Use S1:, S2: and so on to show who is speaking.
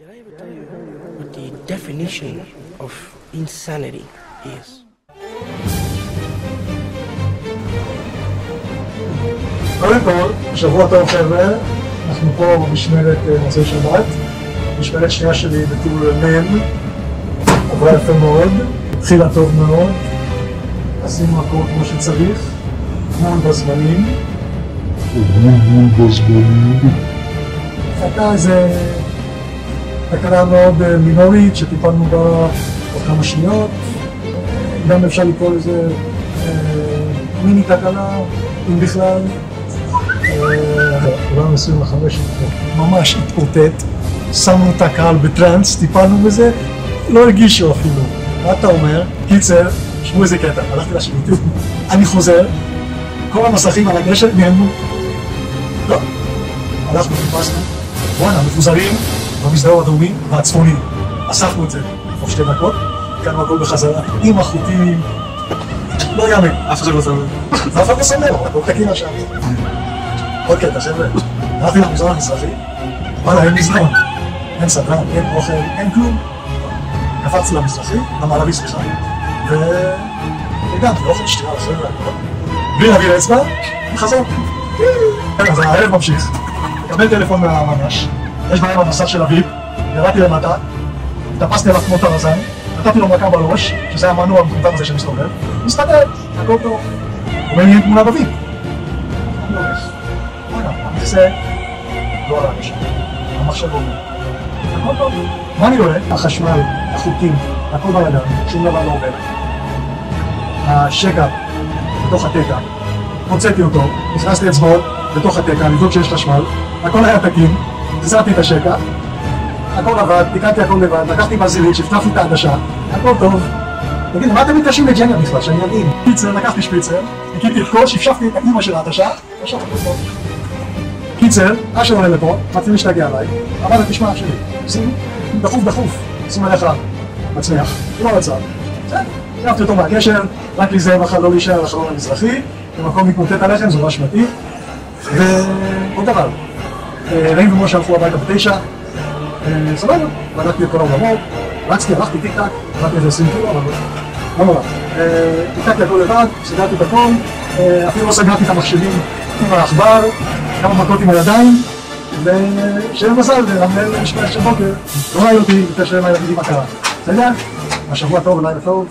S1: Did I ever tell you what the definition of insanity is?
S2: קודם כל, שבוע טוב חבר'ה, אנחנו פה במשמרת אה, מוצאי שבת, משמרת שנייה שלי בטור מ', עברה יפה מאוד, התחילה טוב מאוד, עשינו הכל כמו שצריך, מול בזמנים. הייתה איזה תקלה מאוד אה, מינורית שטיפלנו בה עוד כמה שניות, גם אפשר לקרוא לזה אה, מיני תקלה, אם בכלל. עולם 25 ממש התפורטט, שמנו את הקהל בטראנס, טיפלנו בזה, לא הרגישו אפילו. מה אתה אומר? קיצר, שמעו איזה קטע, הלכתי לשירותים, אני חוזר, כל המסכים על הגשר נעלמו. לא, הלכנו, חיפשנו, וואלה, מפוזרים במסדרון הדרומי והצפוני. אספנו את זה תוך שתי דקות, כאן הכל בחזרה, עם החוטים, לא יאמן.
S3: אף אחד לא שם לב.
S2: ואף אחד לא שם לב, הכל תקין עכשיו. עוד קטע, חבר'ה, הלכתי למזרון המזרחי, וואלה, אין מזרון, אין סדרן, אין אוכל, אין כלום. קפצתי למזרחי, למערבי סליחה, והגעתי לאוכל שתייה לחבר'ה. בלי להעביר אצבע, וחזרתי. כן, אז הערב ממשיך, מקבל טלפון מהממש, יש בעיה במסך של אביב, ירדתי למטה, התאפסתי עליו כמו טרזן, נתתי לו מכה בראש, שזה המנוע המטומטם הזה שמסתובב, מסתדר, הכל טוב. אומר לי, אין תמונה בביט. אני הולך. וואלה, המכסה לא עלה לשם. המחשב אומר. הכל טוב. מה אני רואה? החשמל, החוטים, הכל בידיים, שום דבר לא עובר. השקע בתוך התקע, הוצאתי אותו, נכנסתי אצבעות בתוך התקע, לבדוק שיש חשמל, הכל היה תקין, החזרתי את השקע, הכל עבד, תיקנתי הכל לבד, לקחתי בזילית, שפתחתי את העדשה, הכל טוב. תגידו, מה אתם מתקשרים לג'ניה בכלל, שאני אבין? קיצר, לקחתי שפיצר, ניקיתי את כל, שפשפתי את האימא של העדשה, עכשיו הכל טוב. קיצר, אשר עולה לפה, מתחיל להשתגע עליי, אמרתי, תשמע, שלי, שים, דחוף דחוף, שים עליך מצליח, לא רצה. בסדר, העפתי אותו מהגשר, רק להיזהר בכלל לא להישאר על החלון המזרחי, במקום להתמוטט עליכם, זו לא אשמתי. ועוד דבר, רעים ומשה הלכו הביתה בתשע, אה, סבבה, בדקתי את כל העולמות, רצתי, הלכתי טיק טק, רצתי איזה 20 קילו, אבל לא נורא. אה, תיקנתי הכל לבד, סגרתי את הכל, אה, אפילו לא סגרתי את המחשבים עם העכבר, כמה מכות עם הידיים, ושיהיה מזל, והמנהל משפט של בוקר, לא ראי אותי, בקשר עם הילדים מה קרה. בסדר? השבוע טוב ולילה טוב.